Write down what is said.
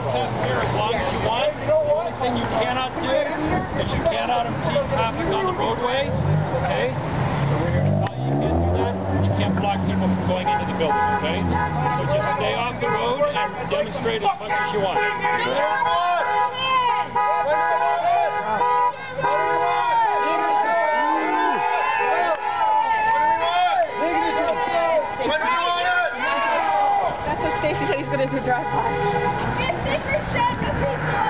protest here as long as you want. The only thing you cannot do is you cannot impede traffic on the roadway, okay? We're here to tell you you can't do that. You can't block people from going into the building, okay? So just stay off the road and demonstrate as much as you want. That's what Stacy said he's going to do drive by. into